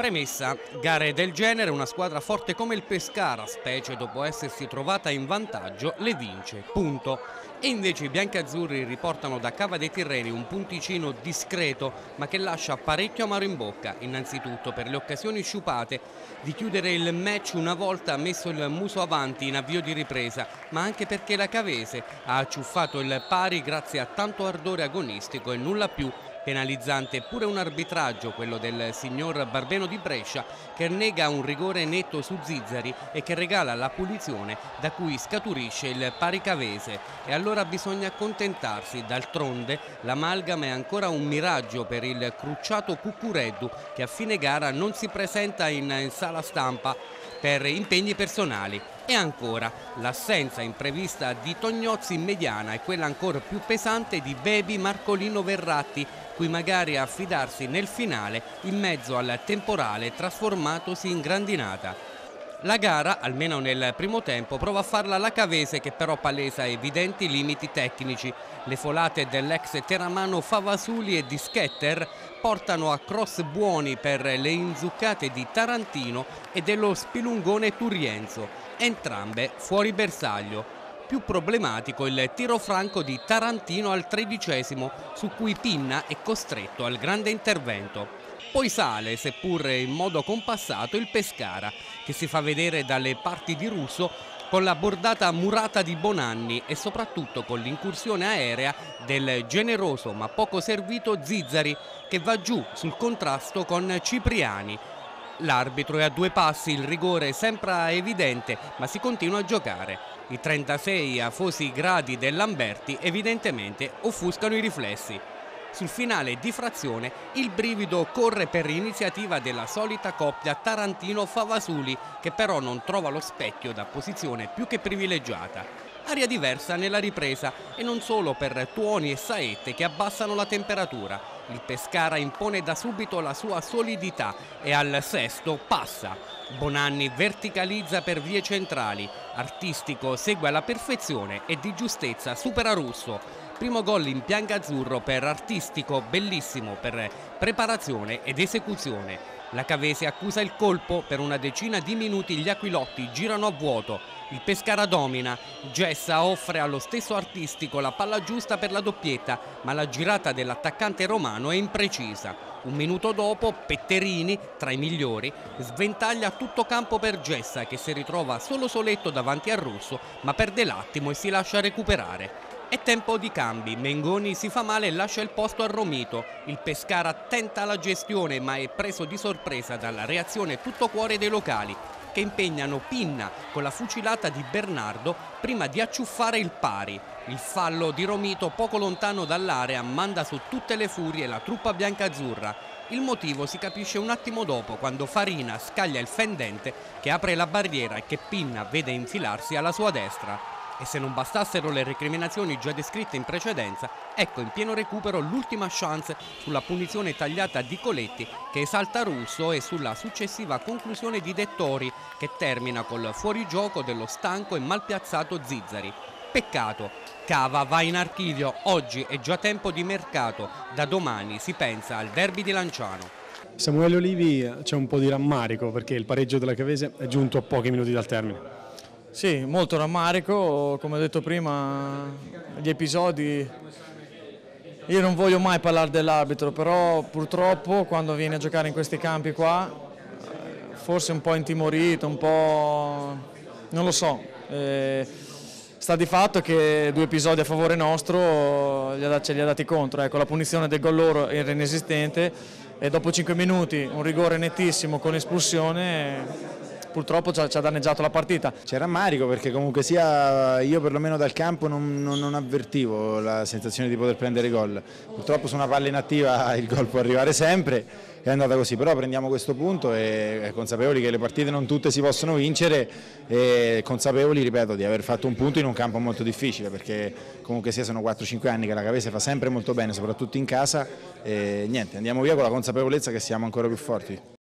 Premessa, gare del genere, una squadra forte come il Pescara, specie dopo essersi trovata in vantaggio, le vince, punto. E invece i biancazzurri riportano da Cava dei Tirreni un punticino discreto ma che lascia parecchio amaro in bocca, innanzitutto per le occasioni sciupate di chiudere il match una volta messo il muso avanti in avvio di ripresa, ma anche perché la Cavese ha acciuffato il pari grazie a tanto ardore agonistico e nulla più penalizzante. Pure un arbitraggio, quello del signor Barbeno di Brescia, che nega un rigore netto su Zizzari e che regala la punizione da cui scaturisce il paricavese. E allora bisogna accontentarsi, d'altronde l'amalgama è ancora un miraggio per il crucciato Cuccureddu che a fine gara non si presenta in sala stampa per impegni personali. E ancora, l'assenza imprevista di Tognozzi in mediana e quella ancora più pesante di Bebi Marcolino Verratti, cui magari affidarsi nel finale in mezzo al temporale trasformatosi in grandinata. La gara, almeno nel primo tempo, prova a farla la Cavese che però palesa evidenti limiti tecnici. Le folate dell'ex teramano Favasuli e di Schetter portano a cross buoni per le inzuccate di Tarantino e dello spilungone Turienzo, entrambe fuori bersaglio. Più problematico il tiro franco di Tarantino al tredicesimo, su cui Pinna è costretto al grande intervento. Poi sale, seppur in modo compassato, il Pescara, che si fa vedere dalle parti di Russo con la bordata murata di Bonanni e soprattutto con l'incursione aerea del generoso ma poco servito Zizzari che va giù sul contrasto con Cipriani. L'arbitro è a due passi, il rigore sembra evidente ma si continua a giocare. I 36 afosi gradi dell'Amberti evidentemente offuscano i riflessi. Sul finale di frazione il brivido corre per iniziativa della solita coppia Tarantino-Favasuli che però non trova lo specchio da posizione più che privilegiata. Aria diversa nella ripresa e non solo per tuoni e saette che abbassano la temperatura. Il Pescara impone da subito la sua solidità e al sesto passa. Bonanni verticalizza per vie centrali, artistico segue alla perfezione e di giustezza supera Russo. Primo gol in bianco-azzurro per artistico, bellissimo per preparazione ed esecuzione. La Cavese accusa il colpo, per una decina di minuti gli Aquilotti girano a vuoto. Il Pescara domina, Gessa offre allo stesso artistico la palla giusta per la doppietta, ma la girata dell'attaccante romano è imprecisa. Un minuto dopo Petterini, tra i migliori, sventaglia tutto campo per Gessa che si ritrova solo soletto davanti al Russo, ma perde l'attimo e si lascia recuperare. È tempo di cambi, Mengoni si fa male e lascia il posto a Romito. Il Pescara tenta la gestione ma è preso di sorpresa dalla reazione tutto cuore dei locali che impegnano Pinna con la fucilata di Bernardo prima di acciuffare il pari. Il fallo di Romito poco lontano dall'area manda su tutte le furie la truppa bianca-azzurra. Il motivo si capisce un attimo dopo quando Farina scaglia il fendente che apre la barriera e che Pinna vede infilarsi alla sua destra. E se non bastassero le recriminazioni già descritte in precedenza, ecco in pieno recupero l'ultima chance sulla punizione tagliata di Coletti che esalta Russo e sulla successiva conclusione di Dettori che termina col fuorigioco dello stanco e mal piazzato Zizzari. Peccato, Cava va in archivio, oggi è già tempo di mercato, da domani si pensa al derby di Lanciano. Samuele Olivi c'è un po' di rammarico perché il pareggio della Cavese è giunto a pochi minuti dal termine. Sì, molto rammarico, come ho detto prima, gli episodi, io non voglio mai parlare dell'arbitro, però purtroppo quando viene a giocare in questi campi qua, forse un po' intimorito, un po'... non lo so. Eh, sta di fatto che due episodi a favore nostro ce li ha dati contro, ecco, la punizione del gol loro era inesistente e dopo 5 minuti un rigore nettissimo con espulsione purtroppo ci ha, ci ha danneggiato la partita. C'è rammarico perché comunque sia io perlomeno dal campo non, non, non avvertivo la sensazione di poter prendere gol. Purtroppo su una palla inattiva il gol può arrivare sempre è andata così, però prendiamo questo punto e consapevoli che le partite non tutte si possono vincere e consapevoli, ripeto, di aver fatto un punto in un campo molto difficile perché comunque sia sono 4-5 anni che la Cavese fa sempre molto bene, soprattutto in casa e niente, andiamo via con la consapevolezza che siamo ancora più forti.